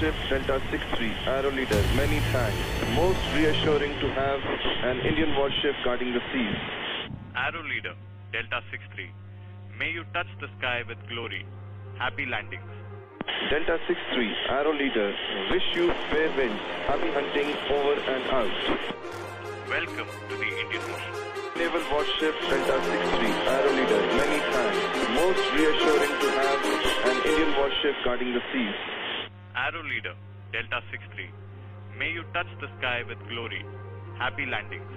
warship Delta 63, Arrow Leader, many thanks. Most reassuring to have an Indian warship guarding the seas. Arrow Leader, Delta 63. May you touch the sky with glory. Happy landings. Delta 63, Arrow Leader, wish you fair winds. Happy hunting over and out. Welcome to the Indian Ocean. Naval warship Delta 63, Arrow Leader, many thanks. Most reassuring to have an Indian warship guarding the seas. Arrow Leader, Delta 63. May you touch the sky with glory. Happy landings.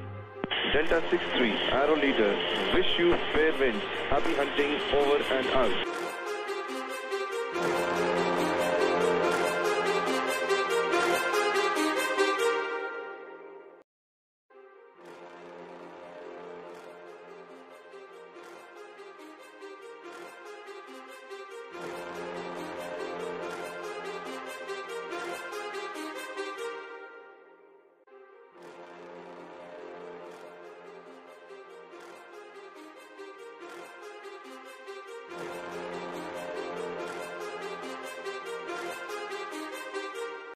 Delta 63, Arrow Leader, wish you fair winds. Happy hunting over and out.